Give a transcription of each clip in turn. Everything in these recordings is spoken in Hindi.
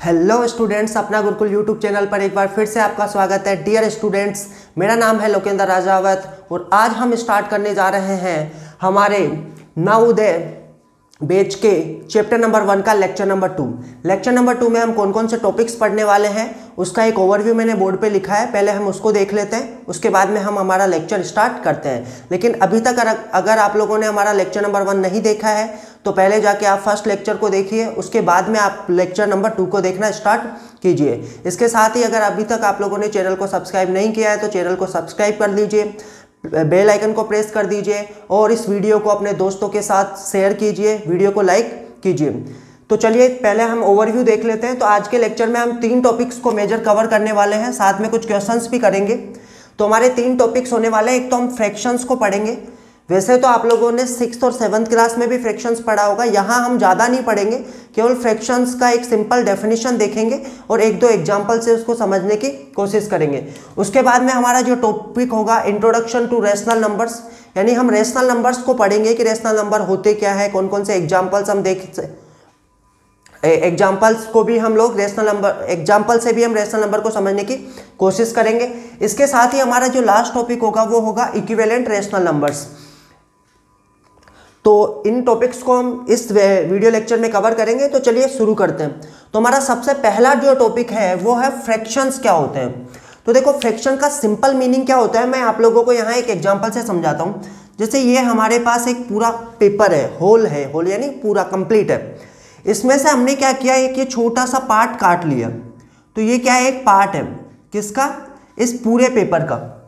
हेलो स्टूडेंट्स अपना गुरुकुल यूट्यूब चैनल पर एक बार फिर से आपका स्वागत है। डियर स्टूडेंट्स मेरा नाम है लोकेंद्र राजावत और आज हम स्टार्ट करने जा रहे हैं हमारे नवोदय बेच के चैप्टर नंबर वन का lecture number two lecture number two में हम कौन कौन से टॉपिक्स पढ़ने वाले हैं, उसका एक ओवरव्यू मैंने बोर्ड पे लिखा है, पहले हम उसको देख लेते हैं, उसके बाद में हम हमारा लेक्चर स्टार्ट करते हैं. लेकिन अभी तक अगर आप लोगों ने हमारा लेक्चर नंबर वन नहीं देखा है तो पहले जाके आप फ़र्स्ट लेक्चर को देखिए, उसके बाद में आप लेक्चर नंबर टू को देखना स्टार्ट कीजिए. इसके साथ ही अगर अभी तक आप लोगों ने चैनल को सब्सक्राइब नहीं किया है तो चैनल को सब्सक्राइब कर लीजिए. बेल आइकन को प्रेस कर दीजिए और इस वीडियो को अपने दोस्तों के साथ शेयर कीजिए, वीडियो को लाइक कीजिए। तो चलिए, पहले हम ओवरव्यू देख लेते हैं। तो आज के लेक्चर में हम तीन टॉपिक्स को मेजर कवर करने वाले हैं। साथ में कुछ क्वेश्चंस भी करेंगे। तो हमारे तीन टॉपिक्स होने वाले हैं। एक तो हम फ्रैक्शंस को पढ़ेंगे। वैसे तो आप लोगों ने सिक्स और सेवन्थ क्लास में भी फ्रैक्शंस पढ़ा होगा। यहाँ हम ज़्यादा नहीं पढ़ेंगे, केवल फ्रैक्शंस का एक सिंपल डेफिनेशन देखेंगे और एक दो एग्ज़ाम्पल से उसको समझने की कोशिश करेंगे। उसके बाद में हमारा जो टॉपिक होगा इंट्रोडक्शन टू रेशनल नंबर्स यानी हम रेशनल नंबर्स को पढ़ेंगे कि रेशनल नंबर होते क्या है कौन कौन से एग्जाम्पल्स हम देख एग्जाम्पल्स को भी हम लोग रेशनल नंबर एग्ज़ाम्पल से भी हम रेशनल नंबर को समझने की कोशिश करेंगे। इसके साथ ही हमारा जो लास्ट टॉपिक होगा, वो होगा इक्विवेलेंट रेशनल नंबर्स तो इन टॉपिक्स को हम इस वीडियो लेक्चर में कवर करेंगे तो चलिए शुरू करते हैं। तो हमारा सबसे पहला जो टॉपिक है, वो है फ्रैक्शंस क्या होते हैं? तो देखो फ्रैक्शन का सिंपल मीनिंग क्या होता है? मैं आप लोगों को यहाँ एक एग्जांपल से समझाता हूँ। जैसे ये हमारे पास एक पूरा पेपर है होल है होल यानी पूरा कंप्लीट है। इसमें से हमने क्या किया? एक ये छोटा सा पार्ट काट लिया। तो ये क्या है? एक पार्ट है। किसका? इस पूरे पेपर का।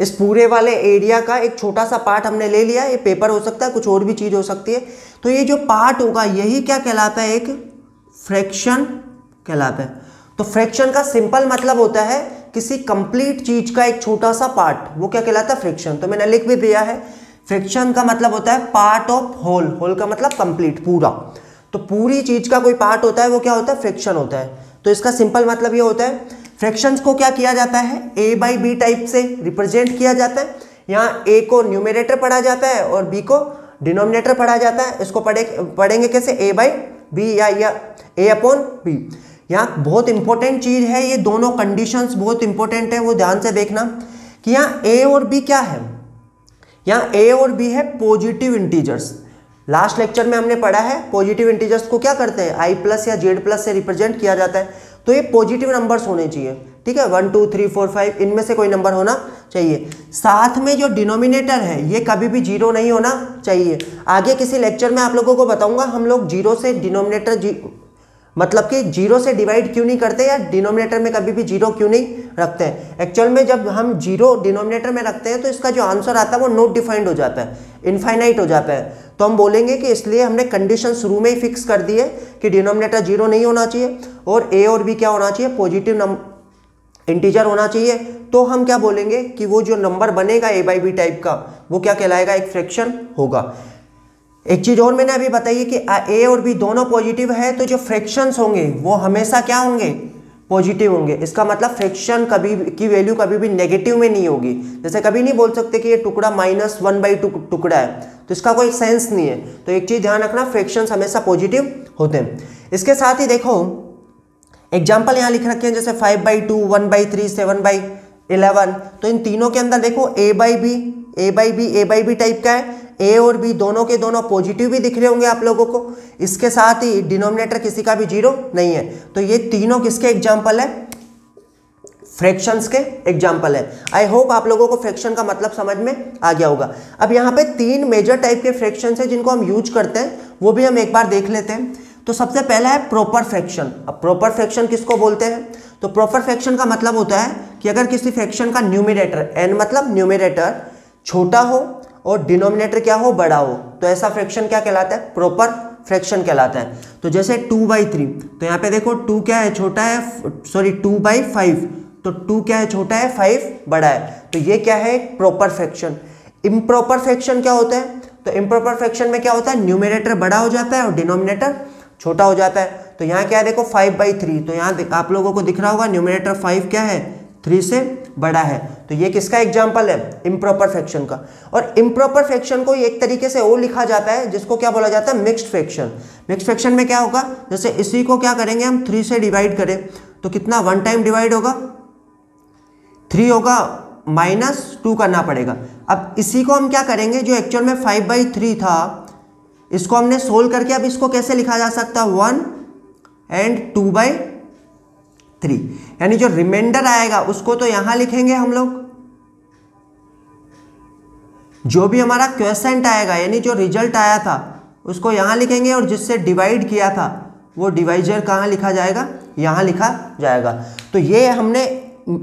इस पूरे वाले एरिया का एक छोटा सा पार्ट हमने ले लिया, ये पेपर हो सकता है, कुछ और भी चीज़ हो सकती है। तो ये जो पार्ट होगा, यही क्या कहलाता है? एक फ्रैक्शन कहलाता है। तो फ्रैक्शन का सिंपल मतलब होता है किसी कंप्लीट चीज़ का एक छोटा सा पार्ट वो क्या कहलाता है? फ्रैक्शन तो मैंने लिख भी दिया है। फ्रैक्शन का मतलब होता है पार्ट ऑफ़ होल होल का मतलब कंप्लीट पूरा। तो पूरी चीज़ का कोई पार्ट होता है, वो क्या होता है? फ्रैक्शन होता है। तो इसका सिंपल मतलब ये होता है फ्रैक्शंस को क्या किया जाता है? ए बाई बी टाइप से रिप्रेजेंट किया जाता है। यहाँ ए को न्यूमिनेटर पढ़ा जाता है और बी को डिनोमिनेटर पढ़ा जाता है। इसको पढ़े, पढ़ेंगे कैसे? ए बाई बी या या ए अपॉन बी यहाँ बहुत इंपॉर्टेंट चीज़ है। ये दोनों कंडीशंस बहुत इंपॉर्टेंट है। वो ध्यान से देखना कि यहाँ ए और बी क्या है। यहाँ ए और बी है पॉजिटिव इंटीजर्स लास्ट लेक्चर में हमने पढ़ा है पॉजिटिव इंटीजर्स को क्या करते हैं? आई प्लस या जेड प्लस से रिप्रेजेंट किया जाता है। तो ये पॉजिटिव नंबर्स होने चाहिए, ठीक है? One two three four five इनमें से कोई नंबर होना चाहिए। साथ में जो डिनोमिनेटर है, ये कभी भी ज़ीरो नहीं होना चाहिए। आगे किसी लेक्चर में आप लोगों को बताऊँगा, हम लोग ज़ीरो से डिनोमिनेटर जी मतलब कि ज़ीरो से डिवाइड क्यों नहीं करते या डिनोमिनेटर में कभी भी ज़ीरो क्यों नहीं रखते? हैं एक्चुअल में जब हम ज़ीरो डिनोमिनेटर में रखते हैं तो इसका जो आंसर आता है, वो नोट डिफाइंड हो जाता है इनफाइनाइट हो जाता है। तो हम बोलेंगे कि इसलिए हमने कंडीशन शुरू में ही फिक्स कर दी है कि डिनोमिनेटर ज़ीरो नहीं होना चाहिए। और ए और बी क्या होना चाहिए? पॉजिटिव नंबर इंटीजर होना चाहिए। तो हम क्या बोलेंगे कि वो जो नंबर बनेगा ए बाई बी टाइप का, वो क्या कहलाएगा? एक फ्रैक्शन होगा। एक चीज़ और मैंने अभी बताई कि ए और बी दोनों पॉजिटिव है तो जो फ्रैक्शंस होंगे, वो हमेशा क्या होंगे? पॉजिटिव होंगे। इसका मतलब फ्रैक्शन कभी की वैल्यू कभी भी नेगेटिव में नहीं होगी। जैसे कभी नहीं बोल सकते कि ये टुकड़ा माइनस वन बाई टू टुकड़ा है। तो इसका कोई सेंस नहीं है। तो एक चीज़ ध्यान रखना फ्रैक्शंस हमेशा पॉजिटिव होते हैं। इसके साथ ही देखो एग्ज़ाम्पल यहाँ लिख रखे हैं, जैसे five by two one by three seven by eleven तो इन तीनों के अंदर देखो A by B A by B A by B type का है। ए और बी दोनों के दोनों पॉजिटिव भी दिख रहे होंगे आप लोगों को। इसके साथ ही डिनोमिनेटर किसी का भी ज़ीरो नहीं है। तो ये तीनों किसके एग्ज़ाम्पल है? फ्रैक्शंस के एग्ज़ाम्पल है। आई होप आप लोगों को फ्रैक्शन का मतलब समझ में आ गया होगा। अब यहाँ पे तीन मेजर टाइप के फ्रैक्शंस है जिनको हम यूज़ करते हैं, वो भी हम एक बार देख लेते हैं। तो सबसे पहला है प्रॉपर फ्रैक्शन अब प्रॉपर फ्रैक्शन किसको बोलते हैं? तो प्रॉपर फ्रैक्शन का मतलब होता है कि अगर किसी फ्रैक्शन का न्यूमिनेटर एन मतलब न्यूमिनेटर छोटा हो और डिनोमिनेटर क्या हो? बड़ा हो. तो ऐसा फ्रैक्शन क्या कहलाता है? प्रॉपर फ्रैक्शन कहलाता है. तो जैसे टू बाई थ्री तो यहाँ पे देखो टू क्या है? छोटा है सॉरी टू बाई फाइव तो टू क्या है? छोटा है फाइव बड़ा है. तो ये क्या है? प्रॉपर फ्रैक्शन इम्प्रॉपर फ्रैक्शन क्या होता है? तो इम्प्रॉपर फ्रैक्शन में क्या होता है? न्यूमिनेटर बड़ा हो जाता है और डिनोमिनेटर छोटा हो जाता है। तो यहाँ क्या है, देखो फाइव बाई थ्री तो यहाँ आप लोगों को दिख रहा होगा न्यूमिनेटर फाइव क्या है? थ्री से बड़ा है। तो ये किसका एग्ज़ाम्पल है? इम्प्रॉपर फ्रैक्शन का। और इम्प्रॉपर फ्रैक्शन को एक तरीके से और लिखा जाता है, जिसको क्या बोला जाता है? मिक्स्ड फ्रैक्शन मिक्स्ड फ्रैक्शन में क्या होगा? जैसे इसी को क्या करेंगे हम? थ्री से डिवाइड करें। तो कितना? वन टाइम डिवाइड होगा। थ्री होगा माइनस टू करना पड़ेगा। अब इसी को हम क्या करेंगे? जो एक्चुअल में फाइव बाई थ्री था इसको हमने सोल्व करके अब इसको कैसे लिखा जा सकता है? One and two by three. यानी जो रिमाइंडर आएगा, उसको तो यहाँ लिखेंगे हम लोग। जो भी हमारा क्वेश्चन आएगा, यानी जो रिज़ल्ट आया था, उसको यहाँ लिखेंगे और जिससे डिवाइड किया था, वो डिवाइजर कहाँ लिखा जाएगा? यहाँ लिखा जाएगा। तो ये हमने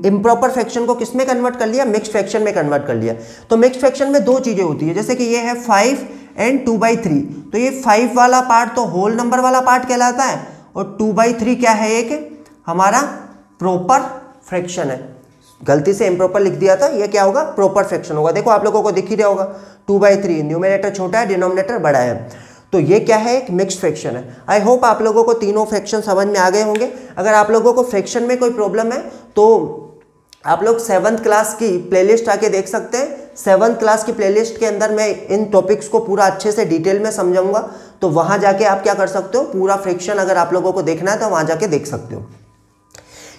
इम्प्रॉपर फ्रैक्शन को किसमें कन्वर्ट कर लिया? मिक्स फ्रैक्शन में कन्वर्ट कर लिया। तो मिक्स फ्रैक्शन में दो चीज़ें होती है। जैसे कि ये है five and two by three तो ये फाइव वाला पार्ट तो होल नंबर वाला पार्ट कहलाता है। और टू बाई थ्री क्या है एक? हमारा प्रॉपर फ्रैक्शन है। गलती से इम्प्रॉपर लिख दिया था, ये क्या होगा? प्रॉपर फ्रैक्शन होगा। देखो आप लोगों को दिख ही रहा होगा। टू बाई थ्री न्यूमिनेटर छोटा है डिनोमिनेटर बड़ा है। तो ये क्या है? एक मिक्स्ड फ्रैक्शन है। आई होप आप लोगों को तीनों फ्रैक्शन समझ में आ गए होंगे। अगर आप लोगों को फ्रैक्शन में कोई प्रॉब्लम है तो आप लोग सेवन्थ क्लास की प्लेलिस्ट आके देख सकते हैं। सेवन्थ क्लास की प्लेलिस्ट के अंदर मैं इन टॉपिक्स को पूरा अच्छे से डिटेल में समझाऊँगा। तो वहाँ जाके आप क्या कर सकते हो? पूरा फ्रिक्शन अगर आप लोगों को देखना है तो वहाँ जाके देख सकते हो।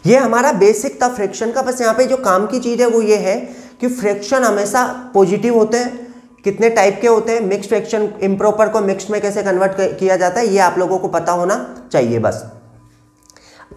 ये हमारा बेसिक था फ्रिक्शन का, बस यहाँ पे जो काम की चीज़ है वो ये है कि फ्रिक्शन हमेशा पॉजिटिव होते हैं। कितने टाइप के होते हैं? मिक्स फ्रिक्शन इम्प्रॉपर को मिक्स में कैसे कन्वर्ट किया जाता है, ये आप लोगों को पता होना चाहिए बस।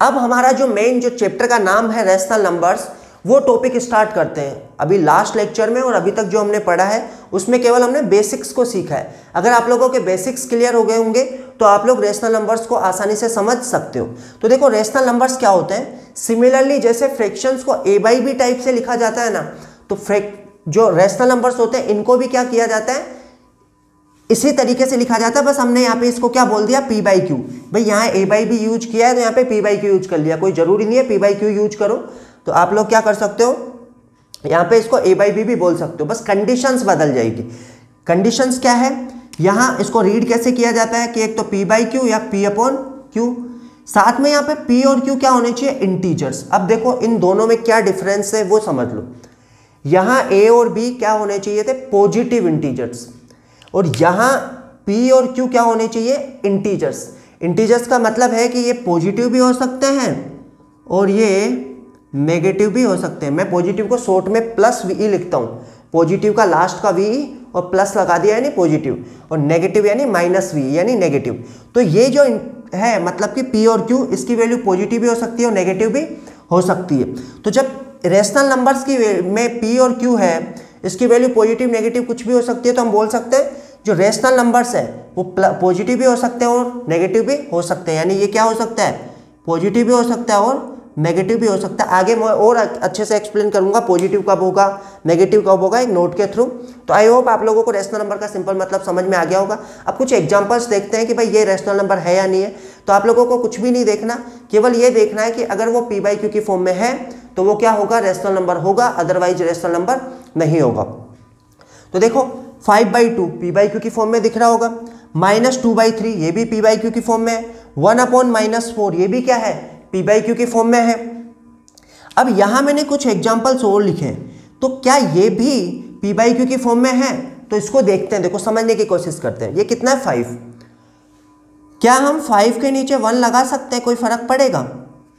अब हमारा जो मेन जो चैप्टर का नाम है रेशनल नंबर्स वो टॉपिक स्टार्ट करते हैं। अभी लास्ट लेक्चर में और अभी तक जो हमने पढ़ा है, उसमें केवल हमने बेसिक्स को सीखा है। अगर आप लोगों के बेसिक्स क्लियर हो गए होंगे तो आप लोग रेशनल नंबर्स को आसानी से समझ सकते हो। तो देखो रेशनल नंबर्स क्या होते हैं? सिमिलरली जैसे फ्रैक्शंस को ए बाई बी टाइप से लिखा जाता है ना तो फ्रैक जो रेशनल नंबर्स होते हैं, इनको भी क्या किया जाता है? इसी तरीके से लिखा जाता है। बस हमने यहाँ पे इसको क्या बोल दिया? पी बाई क्यू भाई, यहाँ ए बाई बी यूज़ किया है तो यहाँ पे पी बाई क्यू यूज़ कर लिया। कोई ज़रूरी नहीं है पी बाई क्यू यूज़ करो। तो आप लोग क्या कर सकते हो? यहाँ पे इसको ए बाई बी भी बोल सकते हो। बस कंडीशंस बदल जाएगी। कंडीशंस क्या है? यहाँ इसको रीड कैसे किया जाता है कि एक तो पी बाई क्यू या पी अपॉन क्यू साथ में यहाँ पे पी और क्यू क्या होने चाहिए? इंटीजर्स अब देखो, इन दोनों में क्या डिफरेंस है वो समझ लो। यहाँ ए और बी क्या होने चाहिए थे? पॉजिटिव इंटीजर्स और यहाँ पी और क्यू क्या होने चाहिए? इंटीजर्स इंटीजर्स का मतलब है कि ये पॉजिटिव भी हो सकते हैं और ये नेगेटिव भी हो सकते हैं। मैं पॉजिटिव को शॉर्ट में प्लस वी ई लिखता हूँ। पॉजिटिव का लास्ट का वी और प्लस लगा दिया यानी पॉजिटिव और नेगेटिव यानी माइनस वी यानी नेगेटिव तो ये जो है मतलब कि पी और क्यू इसकी वैल्यू पॉजिटिव भी हो सकती है और नेगेटिव भी हो सकती है। तो जब रेशनल नंबर्स की में पी और क्यू है, इसकी वैल्यू पॉजिटिव नेगेटिव कुछ भी हो सकती है तो हम बोल सकते हैं, जो रेशनल नंबर्स है, वो पॉजिटिव भी हो सकते हैं और नेगेटिव भी हो सकते हैं। यानी ये क्या हो सकता है? पॉजिटिव भी हो सकता है और नेगेटिव भी हो सकता है। आगे मैं और अच्छे से एक्सप्लेन करूँगा पॉजिटिव कब होगा नेगेटिव कब होगा, एक नोट के थ्रू तो आई होप आप लोगों को रेशनल नंबर का सिंपल मतलब समझ में आ गया होगा। अब कुछ एग्जांपल्स देखते हैं कि भाई ये रेशनल नंबर है या नहीं है। तो आप लोगों को कुछ भी नहीं देखना, केवल ये देखना है कि अगर वो पी बाई क्यू की फॉर्म में है तो वो क्या होगा? रेशनल नंबर होगा अदरवाइज़ रेशनल नंबर नहीं होगा। तो देखो five by two P by Q की फॉर्म में दिख रहा होगा। माइनस टू बाई थ्री ये भी पी बाई क्यू की फॉर्म में है। वन अपॉन माइनस फोर ये भी क्या है? पी बाई क्यू के फॉर्म में है। अब यहाँ मैंने कुछ एग्जाम्पल्स और लिखे हैं। तो क्या ये भी पी बाई क्यू की फॉर्म में है? तो इसको देखते हैं, देखो, समझने की कोशिश करते हैं। ये कितना है? फाइव क्या हम फाइव के नीचे वन लगा सकते हैं? कोई फ़र्क पड़ेगा?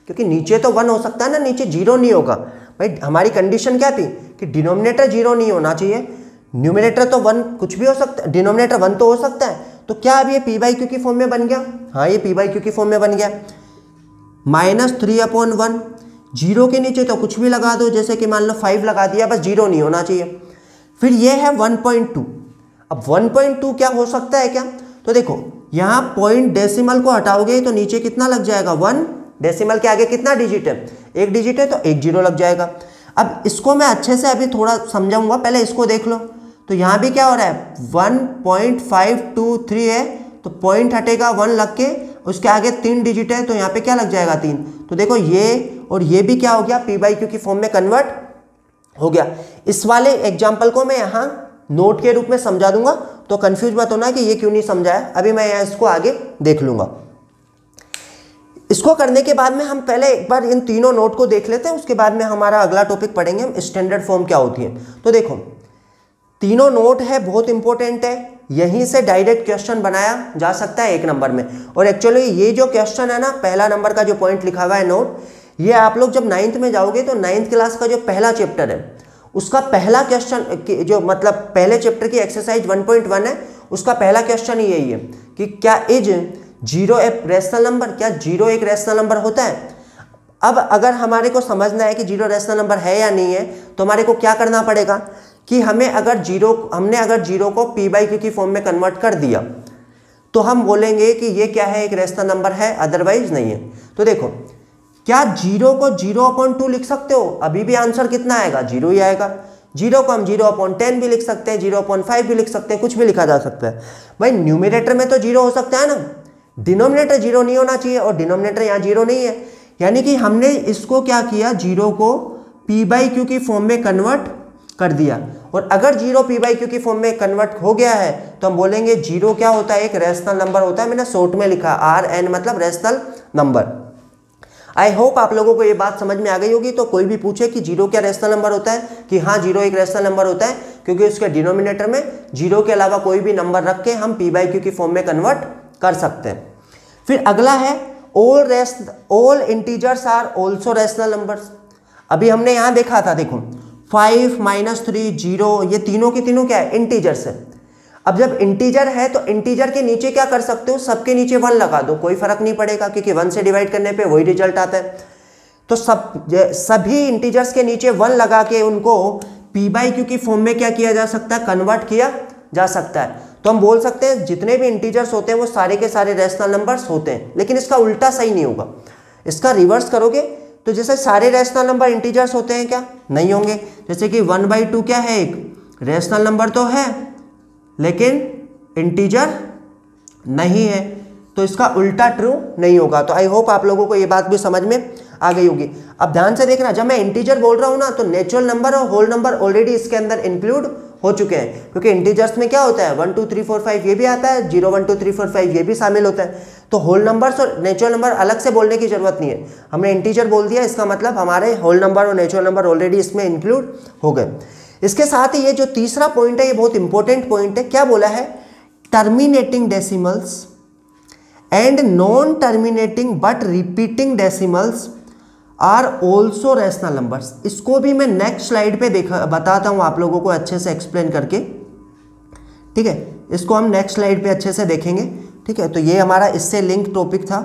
क्योंकि नीचे तो वन हो सकता है ना, नीचे ज़ीरो नहीं होगा। भाई, हमारी कंडीशन क्या थी? कि डिनोमिनेटर ज़ीरो नहीं होना चाहिए। न्यूमिनेटर तो वन कुछ भी हो सकता है। डिनोमिनेटर वन तो हो सकता है। तो क्या अब ये पी बाई क्यू की फॉर्म में बन गया? हाँ ये पी बाई क्यू की फॉर्म में बन गया। Minus three upon one. Zero के नीचे तो कुछ भी लगा दो, जैसे कि मान लो फाइव लगा दिया, बस ज़ीरो नहीं होना चाहिए। फिर ये है वन पॉइंट टू अब वन पॉइंट टू क्या हो सकता है क्या? तो देखो, यहाँ पॉइंट डेसिमल को हटाओगे तो नीचे कितना लग जाएगा? वन डेसिमल के आगे कितना डिजिट है? एक डिजिट है तो एक ज़ीरो लग जाएगा। अब इसको मैं अच्छे से अभी थोड़ा समझाऊँगा, पहले इसको देख लो। तो यहाँ भी क्या हो रहा है? One point five two three है तो पॉइंट हटेगा वन लग के। उसके आगे तीन डिजिट है तो यहाँ पे क्या लग जाएगा तीन? तो देखो ये और ये भी क्या हो गया? पी बाई क्यू की फॉर्म में कन्वर्ट हो गया। इस वाले एग्ज़ाम्पल को मैं यहाँ नोट के रूप में समझा दूँगा तो कन्फ्यूज़ मत होना कि ये क्यों नहीं समझाया अभी मैं यहाँ इसको आगे देख लूँगा। इसको करने के बाद में हम पहले एक बार इन तीनों नोट को देख लेते हैं, उसके बाद में हमारा अगला टॉपिक पढ़ेंगे हम स्टैंडर्ड फॉर्म क्या होती है। तो देखो तीनों नोट है, बहुत इंपॉर्टेंट है। यहीं से डायरेक्ट क्वेश्चन बनाया जा सकता है एक नंबर में। और एक्चुअली ये जो क्वेश्चन है ना, पहला नंबर का जो पॉइंट लिखा हुआ है नोट ये आप लोग जब नाइन्थ में जाओगे तो नाइन्थ क्लास का जो पहला चैप्टर है, उसका पहला क्वेश्चन जो मतलब पहले चैप्टर की एक्सरसाइज 1.1 है, उसका पहला क्वेश्चन यही है कि क्या is zero a rational number क्या ज़ीरो एक रेशनल नंबर होता है? अब अगर हमारे को समझना है कि ज़ीरो रेशनल नंबर है या नहीं है तो हमारे को क्या करना पड़ेगा? कि हमें अगर ज़ीरो, हमने अगर ज़ीरो को पी बाई क्यू की फॉर्म में कन्वर्ट कर दिया तो हम बोलेंगे कि ये क्या है, एक रेस्ता नंबर है अदरवाइज़ नहीं है। तो देखो, क्या ज़ीरो को ज़ीरो अपॉन टू लिख सकते हो? अभी भी आंसर कितना आएगा? ज़ीरो ही आएगा। ज़ीरो को हम ज़ीरो अपॉन टेन भी लिख सकते हैं, ज़ीरो अपॉन फाइव भी लिख सकते हैं, कुछ भी लिखा जा सकता है। भाई न्यूमिनेटर में तो ज़ीरो हो सकता है ना? डिनोमिनेटर ज़ीरो नहीं होना चाहिए, और डिनोमिनेटर यहाँ ज़ीरो नहीं है। यानी कि हमने इसको क्या किया? ज़ीरो को पी बाई क्यू की फॉर्म में कन्वर्ट कर दिया। और अगर ज़ीरो पी बाई क्यू की फॉर्म में कन्वर्ट हो गया है तो हम बोलेंगे ज़ीरो क्या होता है? एक रेशनल नंबर होता है। मैंने शॉर्ट में लिखा आर एन मतलब रेशनल नंबर आई होप आप लोगों को ये बात समझ में आ गई होगी। तो कोई भी पूछे कि ज़ीरो क्या रेशनल नंबर होता है, कि हाँ ज़ीरो एक रेशनल नंबर होता है, क्योंकि उसके डिनोमिनेटर में ज़ीरो के अलावा कोई भी नंबर रख के हम पी बाई क्यू की फॉर्म में कन्वर्ट कर सकते हैं। फिर अगला है all rest all integers are also rational numbers अभी हमने यहाँ देखा था, देखो फाइव माइनस थ्री ज़ीरो, ये तीनों के तीनों क्या है? इंटीजर्स है। अब जब इंटीजर है तो इंटीजर के नीचे क्या कर सकते हो? सबके नीचे वन लगा दो। कोई फ़र्क नहीं पड़ेगा, क्योंकि वन से डिवाइड करने पे वही रिज़ल्ट आता है। तो सब सभी इंटीजर्स के नीचे वन लगा के उनको पी बाई क्यू की फॉर्म में क्या किया जा सकता है? कन्वर्ट किया जा सकता है। तो हम बोल सकते हैं, जितने भी इंटीजर्स होते हैं, वो सारे के सारे रेशनल नंबर्स होते हैं। लेकिन इसका उल्टा सही नहीं होगा। इसका रिवर्स करोगे तो जैसे सारे रेशनल नंबर इंटीजर्स होते हैं क्या? नहीं होंगे। जैसे कि वन बाई टू क्या है एक? रेशनल नंबर तो है, लेकिन इंटीजर नहीं है। तो इसका उल्टा ट्रू नहीं होगा। तो आई होप आप लोगों को ये बात भी समझ में आ गई होगी। अब ध्यान से देखना, जब मैं इंटीजर बोल रहा हूँ ना तो नेचुरल नंबर और होल नंबर ऑलरेडी इसके अंदर इंक्लूड हो चुके हैं। क्योंकि इंटीजर्स में क्या होता है? One two three four five ये भी आता है zero one two three four five ये भी शामिल होता है। तो होल नंबर्स और नेचुरल नंबर अलग से बोलने की ज़रूरत नहीं है। हमने इंटीजर बोल दिया, इसका मतलब हमारे होल नंबर और नेचुरल नंबर ऑलरेडी इसमें इंक्लूड हो गए। इसके साथ ही ये जो तीसरा पॉइंट है, ये बहुत इंपॉर्टेंट पॉइंट है। क्या बोला है? Terminating decimals and non terminating but repeating decimals are also rational numbers इसको भी मैं नेक्स्ट स्लाइड पे देखा, बताता हूँ आप लोगों को अच्छे से एक्सप्लेन करके। ठीक है? इसको हम नेक्स्ट स्लाइड पे अच्छे से देखेंगे। ठीक है? तो ये हमारा इससे लिंक टॉपिक था।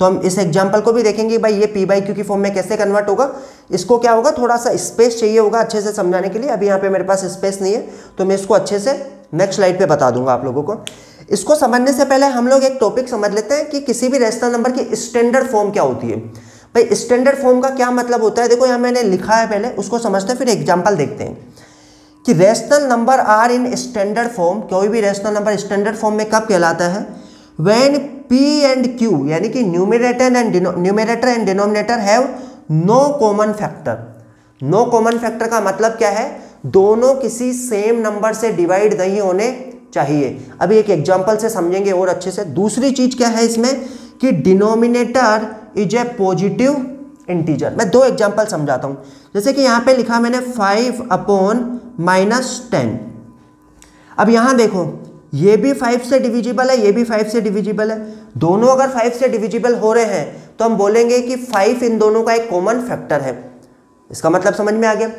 तो हम इस एग्ज़ाम्पल को भी देखेंगे भाई ये पी बाई क्यू की फॉर्म में कैसे कन्वर्ट होगा। इसको क्या होगा? थोड़ा सा स्पेस चाहिए होगा अच्छे से समझाने के लिए। अभी यहाँ पे मेरे पास स्पेस नहीं है। तो मैं इसको अच्छे से नेक्स्ट स्लाइड पे बता दूँगा आप लोगों को। इसको समझने से पहले हम लोग एक टॉपिक समझ लेते हैं कि किसी भी रेशनल नंबर की स्टैंडर्ड फॉर्म क्या होती है। भाई स्टैंडर्ड फॉर्म का क्या मतलब होता है? देखो यहाँ मैंने लिखा है पहले, उसको समझते हैं, फिर एग्ज़ाम्पल देखते हैं। कि rational number are in standard form कोई भी रेशनल नंबर स्टैंडर्ड फॉर्म में कब कहलाता है? When p and q, यानी कि numerator and numerator and denominator have no common factor no common factor का मतलब क्या है? दोनों किसी सेम नंबर से डिवाइड नहीं होने चाहिए। अभी एक एग्ज़ाम्पल से समझेंगे और अच्छे से। दूसरी चीज़ क्या है इसमें? कि denominator is a positive integer मैं दो एग्जांपल समझाता हूँ। जैसे कि यहाँ पे लिखा मैंने फाइव अपॉन माइनस टेन अब यहाँ देखो, ये भी फाइव से डिविजिबल है, ये भी फाइव से डिविजिबल है। दोनों अगर फाइव से डिविजिबल हो रहे हैं तो हम बोलेंगे कि फाइव इन दोनों का एक कॉमन फैक्टर है। इसका मतलब समझ में आ गया?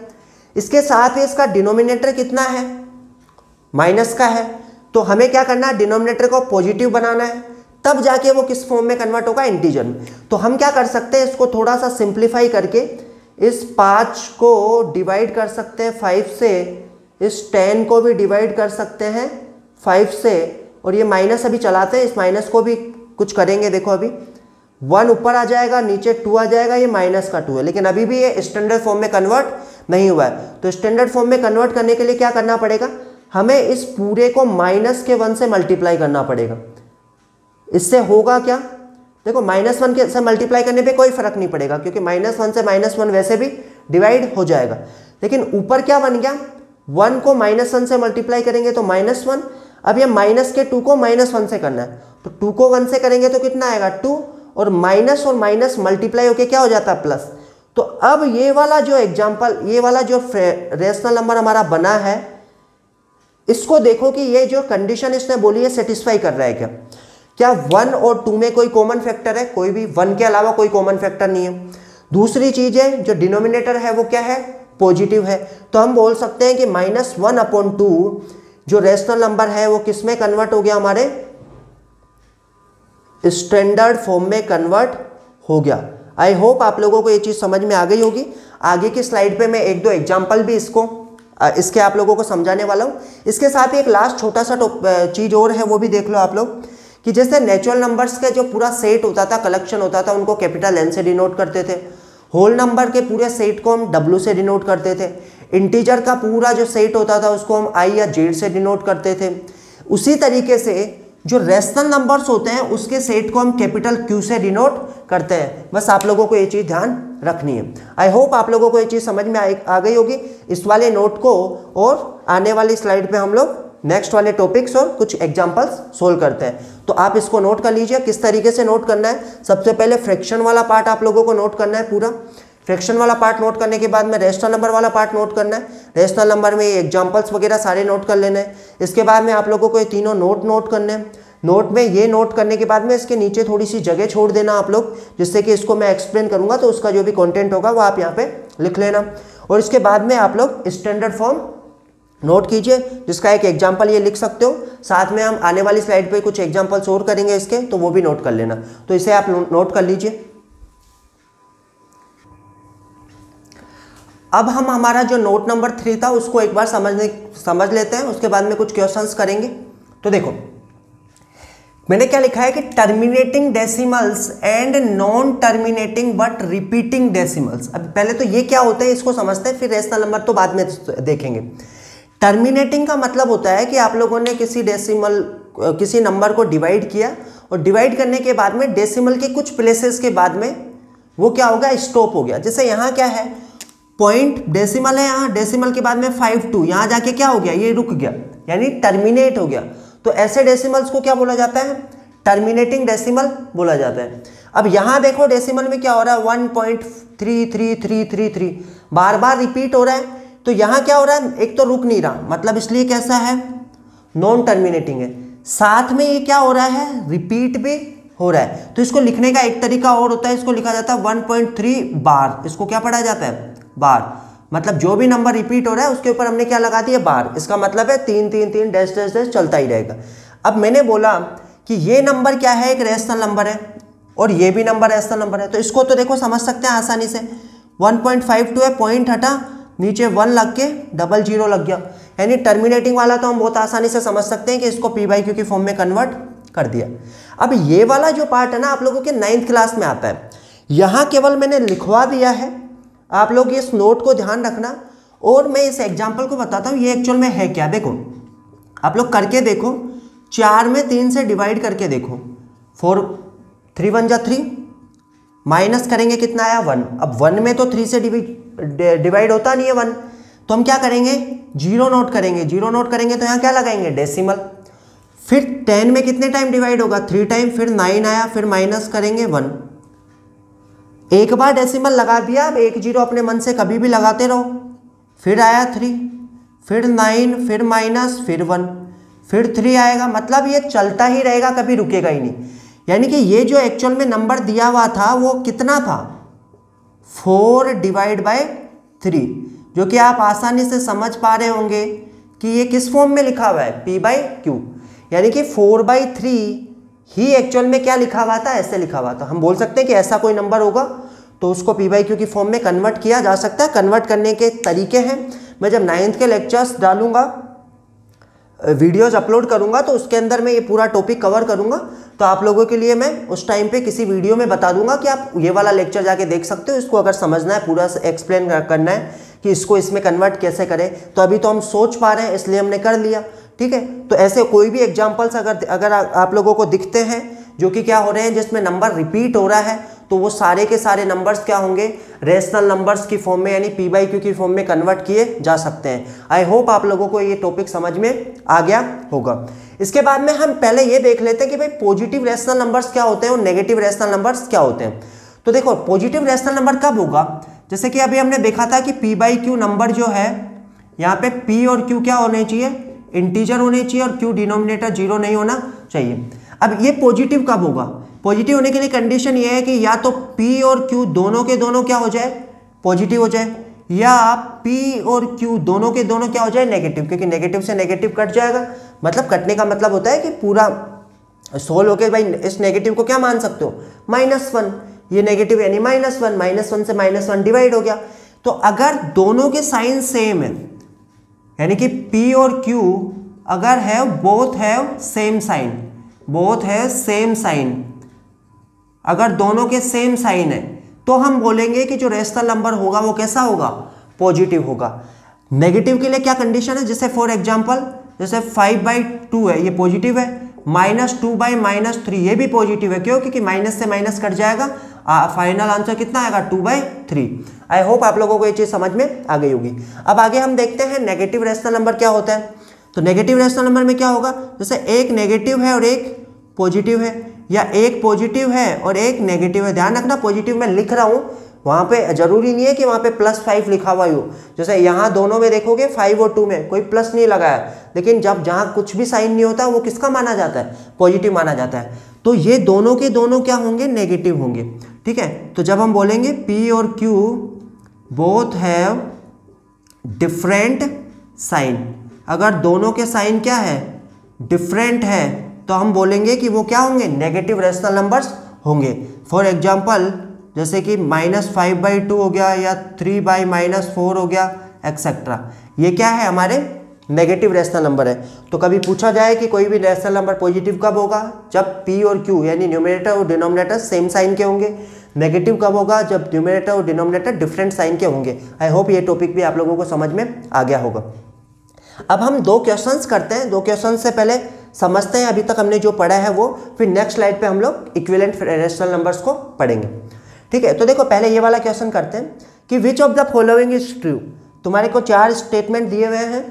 इसके साथ ही इसका डिनोमिनेटर कितना है? माइनस का है। तो हमें क्या करना है? डिनोमिनेटर को पॉजिटिव बनाना है। तब जाके वो किस फॉर्म में कन्वर्ट होगा? इंटीजर में तो हम क्या कर सकते हैं? इसको थोड़ा सा सिंप्लीफाई करके इस पाँच को डिवाइड कर सकते हैं फाइव से। इस टेन को भी डिवाइड कर सकते हैं फाइव से। और ये माइनस अभी चलाते हैं। इस माइनस को भी कुछ करेंगे देखो अभी। वन ऊपर आ जाएगा, नीचे टू आ जाएगा, ये माइनस का टू है। लेकिन अभी भी ये स्टैंडर्ड फॉर्म में कन्वर्ट नहीं हुआ है। तो स्टैंडर्ड फॉर्म में कन्वर्ट करने के लिए क्या करना पड़ेगा? हमें इस पूरे को माइनस के वन से मल्टीप्लाई करना पड़ेगा। इससे होगा क्या? देखो माइनस वन के से मल्टीप्लाई करने पे कोई फ़र्क नहीं पड़ेगा, क्योंकि माइनस वन से माइनस वन वैसे भी डिवाइड हो जाएगा। लेकिन ऊपर क्या बन गया? वन को माइनस वन से मल्टीप्लाई करेंगे तो माइनस वन अब ये माइनस के टू को माइनस वन से करना है। तो टू को वन से करेंगे तो कितना आएगा? टू और माइनस और माइनस मल्टीप्लाई होके क्या हो जाता? है प्लस तो अब ये वाला जो एग्ज़ाम्पल ये वाला जो रेशनल नंबर हमारा बना है, इसको देखो कि ये जो कंडीशन इसने बोली है सेटिस्फाई कर रहा है क्या? क्या वन और टू में कोई कॉमन फैक्टर है? कोई भी वन के अलावा कोई कॉमन फैक्टर नहीं है। दूसरी चीज़ है, जो डिनोमिनेटर है, वो क्या है? पॉजिटिव है। तो हम बोल सकते हैं कि माइनस वन अपॉन टू जो रेशनल नंबर है, वो किसमें कन्वर्ट हो गया हमारे? स्टैंडर्ड फॉर्म में कन्वर्ट हो गया। आई होप आप लोगों को ये चीज़ समझ में आ गई होगी। आगे की स्लाइड पे मैं एक दो एग्ज़ाम्पल भी इसको इसके आप लोगों को समझाने वाला हूँ। इसके साथ ही एक लास्ट छोटा सा चीज़ और है, वो भी देख लो आप लोग। कि जैसे नेचुरल नंबर्स का जो पूरा सेट होता था कलेक्शन होता था, उनको कैपिटल एन से डिनोट करते थे। होल नंबर के पूरे सेट को हम डब्ल्यू से डिनोट करते थे। इंटीजर का पूरा जो सेट होता था, उसको हम आई या जेड से डिनोट करते थे। उसी तरीके से जो रेशनल नंबर्स होते हैं, उसके सेट को हम कैपिटल क्यू से डिनोट करते हैं। बस आप लोगों को ये चीज़ ध्यान रखनी है। आई होप आप लोगों को ये चीज़ समझ में आ गई होगी। इस वाले नोट को और आने वाली स्लाइड पे हम लोग नेक्स्ट वाले टॉपिक्स और कुछ एग्जांपल्स सोल्व करते हैं। तो आप इसको नोट कर लीजिए, किस तरीके से नोट करना है। सबसे पहले फ्रैक्शन वाला पार्ट आप लोगों को नोट करना है पूरा। फ्रैक्शन वाला पार्ट नोट करने के बाद में रेशनल नंबर वाला पार्ट नोट करना है। रेशनल नंबर में ये एग्जाम्पल्स वगैरह सारे नोट कर लेना है। इसके बाद में आप लोगों को ये तीनों नोट नोट करने हैं। नोट में ये नोट करने के बाद में इसके नीचे थोड़ी सी जगह छोड़ देना आप लोग, जिससे कि इसको मैं एक्सप्लेन करूँगा तो उसका जो भी कंटेंट होगा वो आप यहाँ पे लिख लेना। और इसके बाद में आप लोग स्टैंडर्ड फॉर्म नोट कीजिए, जिसका एक एग्ज़ाम्पल ये लिख सकते हो। साथ में हम आने वाली स्लाइड पे कुछ एग्जाम्पल्स और करेंगे इसके तो वो भी नोट कर लेना। तो इसे आप नोट कर लीजिए। अब हम हमारा जो नोट नंबर थ्री था, उसको एक बार समझने, समझ लेते हैं, उसके बाद में कुछ क्वेश्चंस करेंगे। तो देखो, मैंने क्या लिखा है कि terminating decimals and non terminating but repeating decimals अब पहले तो ये क्या होता है, इसको समझते हैं, फिर रेशनल नंबर तो बाद में देखेंगे। टर्मिनेटिंग का मतलब होता है कि आप लोगों ने किसी डेसिमल किसी नंबर को डिवाइड किया और डिवाइड करने के बाद में डेसिमल के कुछ प्लेसेस के बाद में वो क्या होगा स्टॉप हो गया। जैसे यहाँ क्या है? पॉइंट डेसिमल है यहाँ डेसिमल के बाद में फाइव टू यहाँ जाके क्या हो गया? ये रुक गया। यानी टर्मिनेट हो गया। तो ऐसे डेसिमल्स को क्या बोला जाता है? टर्मिनेटिंग डेसिमल बोला जाता है। अब यहाँ देखो डेसिमल में क्या हो रहा है? One point three three three three three बार बार रिपीट हो रहा है। तो यहाँ क्या हो रहा है? एक तो रुक नहीं रहा। मतलब इसलिए कैसा है? नॉन टर्मिनेटिंग है। साथ में ये क्या हो रहा है? रिपीट भी हो रहा है। तो इसको लिखने का एक तरीका और होता है। इसको लिखा जाता है वन पॉइंट थ्री बार इसको क्या पढ़ा जाता है? बार मतलब जो भी नंबर रिपीट हो रहा है, उसके ऊपर हमने क्या लगा दिया? बार इसका मतलब है तीन तीन तीन डैश डैश डैश चलता ही रहेगा। अब मैंने बोला कि ये नंबर क्या है? एक रेशनल नंबर है। और ये भी नंबर रेशनल नंबर है। तो इसको तो देखो, समझ सकते हैं आसानी से। 1.52 है पॉइंट हटा। नीचे वन लग के डबल ज़ीरो लग गया। यानी टर्मिनेटिंग वाला तो हम बहुत आसानी से समझ सकते हैं कि इसको पी बाई क्यू की फॉर्म में कन्वर्ट कर दिया। अब ये वाला जो पार्ट है ना, आप लोगों के नाइन्थ क्लास में आता है। यहाँ केवल मैंने लिखवा दिया है। आप लोग इस नोट को ध्यान रखना। और मैं इस एग्ज़ाम्पल को बताता हूँ, ये एक्चुअल में है क्या? देखो, आप लोग करके देखो। चार में तीन से डिवाइड करके देखो। फोर थ्री वन जा थ्री माइनस करेंगे कितना आया? वन अब वन में तो थ्री से डिवाइड होता नहीं है वन तो हम क्या करेंगे? ज़ीरो नोट करेंगे. ज़ीरो नोट करेंगे तो यहाँ क्या लगाएँगे? डेसिमल फिर टेन में कितने टाइम डिवाइड होगा? थ्री टाइम फिर नाइन आया, फिर माइनस करेंगे वन एक बार डेसिमल लगा दिया, अब एक ज़ीरो अपने मन से कभी भी लगाते रहो. फिर आया थ्री फिर नाइन फिर माइनस फिर वन फिर थ्री आएगा. मतलब ये चलता ही रहेगा, कभी रुकेगा ही नहीं. यानी कि ये जो एक्चुअल में नंबर दिया हुआ था, वो कितना था? फोर डिवाइड बाय थ्री, जो कि आप आसानी से समझ पा रहे होंगे कि ये किस फॉर्म में लिखा हुआ है? पी बाई क्यू यानी कि फोर बाई थ्री ही एक्चुअल में क्या लिखा हुआ था? ऐसे लिखा हुआ था। हम बोल सकते हैं कि ऐसा कोई नंबर होगा तो उसको पी बाई क्यू की फॉर्म में कन्वर्ट किया जा सकता है। कन्वर्ट करने के तरीके हैं। मैं जब नाइन्थ के लेक्चर्स डालूँगा वीडियोज़ अपलोड करूँगा तो उसके अंदर मैं ये पूरा टॉपिक कवर करूँगा। तो आप लोगों के लिए मैं उस टाइम पे किसी वीडियो में बता दूँगा कि आप ये वाला लेक्चर जाके देख सकते हो। इसको अगर समझना है, पूरा एक्सप्लेन करना है कि इसको इसमें कन्वर्ट कैसे करें। तो अभी तो हम सोच पा रहे हैं, इसलिए हमने कर लिया, ठीक है? तो ऐसे कोई भी एग्जाम्पल्स अगर अगर आप लोगों को दिखते हैं, जो कि क्या हो रहे हैं, जिसमें नंबर रिपीट हो रहा है तो वो सारे के सारे नंबर्स क्या होंगे? रेशनल नंबर्स की फॉर्म में, यानी पी बाई क्यू की फॉर्म में कन्वर्ट किए जा सकते हैं। आई होप आप लोगों को ये टॉपिक समझ में आ गया होगा। इसके बाद में हम पहले ये देख लेते हैं कि भाई पॉजिटिव रेशनल नंबर्स क्या होते हैं और नेगेटिव रेशनल नंबर्स क्या होते हैं। तो देखो पॉजिटिव रेशनल नंबर कब होगा? जैसे कि अभी हमने देखा था कि पी बाई क्यू नंबर जो है, यहाँ पे पी और क्यू क्या होने चाहिए? इंटीजर होने चाहिए और क्यू डिनोमिनेटर ज़ीरो नहीं होना चाहिए। अब ये पॉजिटिव कब होगा? पॉजिटिव होने के लिए कंडीशन ये है कि या तो P और Q दोनों के दोनों क्या हो जाए? पॉजिटिव हो जाए। या P और Q दोनों के दोनों क्या हो जाए? नेगेटिव क्योंकि नेगेटिव से नेगेटिव कट जाएगा। मतलब कटने का मतलब होता है कि पूरा सोल्व होके भाई इस नेगेटिव को क्या मान सकते हो? माइनस वन ये नेगेटिव यानी माइनस वन माइनस वन से माइनस वन डिवाइड हो गया। तो अगर दोनों के साइन सेम है, यानी कि P और Q अगर है बोथ है सेम साइन बोथ है सेम साइन अगर दोनों के सेम साइन है तो हम बोलेंगे कि जो रेशनल नंबर होगा, वो कैसा होगा? पॉजिटिव होगा। नेगेटिव के लिए क्या कंडीशन है? जैसे फॉर एग्ज़ाम्पल जैसे फाइव बाई टू है, ये पॉजिटिव है। Minus two by minus three ये भी पॉजिटिव है। क्यों? क्योंकि माइनस से माइनस कट जाएगा। फाइनल आंसर कितना आएगा? Two by three I hope आप लोगों को ये चीज़ समझ में आ गई होगी। अब आगे हम देखते हैं नेगेटिव रेशनल नंबर क्या होता है। तो नेगेटिव रेशनल नंबर में क्या होगा? जैसे एक नेगेटिव है और एक पॉजिटिव है। या एक पॉजिटिव है और एक नेगेटिव है, ध्यान रखना पॉजिटिव में लिख रहा हूँ, वहाँ पे ज़रूरी नहीं है कि वहाँ पे प्लस फाइव लिखा हुआ हो जैसे यहाँ दोनों में देखोगे फाइव और टू में कोई प्लस नहीं लगाया। लेकिन जब जहाँ कुछ भी साइन नहीं होता, वो किसका माना जाता है? पॉजिटिव माना जाता है। तो ये दोनों के दोनों क्या होंगे? नेगेटिव होंगे। ठीक है? तो जब हम बोलेंगे पी और q both have different sign अगर दोनों के साइन क्या है? डिफरेंट है तो हम बोलेंगे कि वो क्या होंगे? नेगेटिव रेशनल नंबर्स होंगे। फॉर एग्ज़ाम्पल जैसे कि माइनस फाइव बाई टू हो गया या थ्री बाई माइनस फोर हो गया एक्सेट्रा ये क्या है हमारे? नेगेटिव रेशनल नंबर है। तो कभी पूछा जाए कि कोई भी रेशनल नंबर पॉजिटिव कब होगा? जब पी और क्यू यानी न्यूमिनेटर और डिनोमिनेटर सेम साइन के होंगे। नेगेटिव कब होगा? जब न्यूमिनेटर और डिनोमिनेटर डिफरेंट साइन के होंगे। आई होप ये टॉपिक भी आप लोगों को समझ में आ गया होगा। अब हम दो क्वेश्चंस करते हैं। दो क्वेश्चन से पहले समझते हैं, अभी तक हमने जो पढ़ा है वो, फिर नेक्स्ट स्लाइड पे हम लोग इक्विलेंट रेशनल नंबर्स को पढ़ेंगे। ठीक है तो देखो पहले ये वाला क्वेश्चन करते हैं कि which of the following is true तुम्हारे को चार स्टेटमेंट दिए हुए हैं,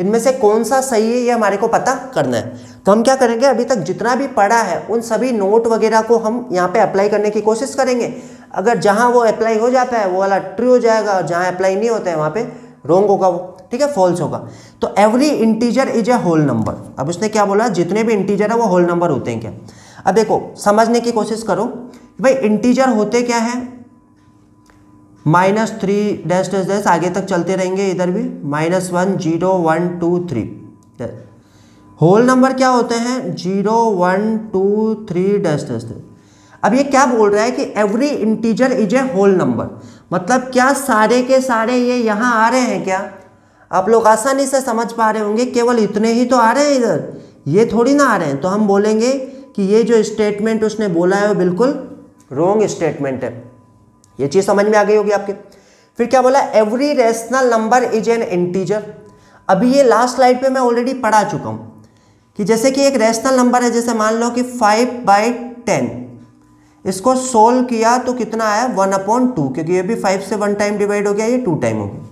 इनमें से कौन सा सही है, ये हमारे को पता करना है। तो हम क्या करेंगे, अभी तक जितना भी पढ़ा है, उन सभी नोट वगैरह को हम यहाँ पे अप्लाई करने की कोशिश करेंगे। अगर जहाँ वो अप्लाई हो जाता है, वो वाला ट्रू हो जाएगा, और जहाँ अप्लाई नहीं होता है, वहाँ पे रोंग होगा वो। ठीक है फॉल्स होगा। तो every integer is a whole number अब उसने क्या बोला? जितने भी इंटीजर है, वो होल नंबर होते हैं क्या? अब देखो, समझने की कोशिश करो भाई इंटीजर होते क्या है? Minus three dash dash dash आगे तक चलते रहेंगे इधर भी। Minus one zero one two three whole number क्या होते हैं? Zero one two three dash dash अब ये क्या बोल रहा है कि every integer is a whole number मतलब क्या सारे के सारे ये यहाँ आ रहे हैं क्या? आप लोग आसानी से समझ पा रहे होंगे, केवल इतने ही तो आ रहे हैं इधर। ये थोड़ी ना आ रहे हैं। तो हम बोलेंगे कि ये जो स्टेटमेंट उसने बोला है, वो बिल्कुल रॉन्ग स्टेटमेंट है। ये चीज़ समझ में आ गई होगी आपके। फिर क्या बोला? Every rational number is an integer अभी ये लास्ट स्लाइड पे मैं ऑलरेडी पढ़ा चुका हूँ कि जैसे कि एक रेशनल नंबर है, जैसे मान लो कि फाइव बाई टेन इसको सोल्व किया तो कितना आया? वन अपॉन टू क्योंकि ये भी फाइव से वन टाइम डिवाइड हो गया, ये टू टाइम हो गया।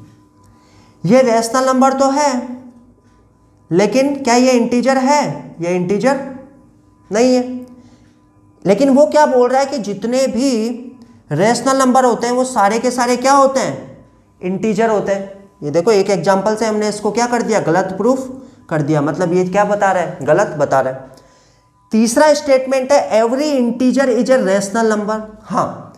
ये रेशनल नंबर तो है, लेकिन क्या ये इंटीजर है? ये इंटीजर नहीं है। लेकिन वो क्या बोल रहा है कि जितने भी रेशनल नंबर होते हैं, वो सारे के सारे क्या होते हैं? इंटीजर होते हैं। ये देखो, एक एग्जांपल से हमने इसको क्या कर दिया? गलत प्रूफ कर दिया। मतलब ये क्या बता रहा है? गलत बता रहा है। तीसरा स्टेटमेंट है every integer is a rational number हाँ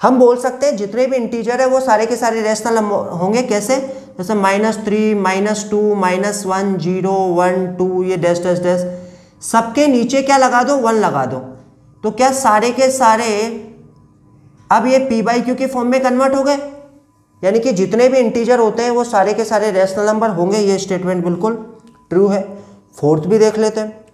हम बोल सकते हैं जितने भी इंटीजर है, वो सारे के सारे रेशनल होंगे। कैसे? जैसे minus three minus two minus one zero one two ये डैश डैश डैश सबके नीचे क्या लगा दो? वन लगा दो। तो क्या सारे के सारे अब ये पी बाई क्यू के फॉर्म में कन्वर्ट हो गए? यानी कि जितने भी इंटीजर होते हैं, वो सारे के सारे रेशनल नंबर होंगे, ये स्टेटमेंट बिल्कुल ट्रू है। फोर्थ भी देख लेते हैं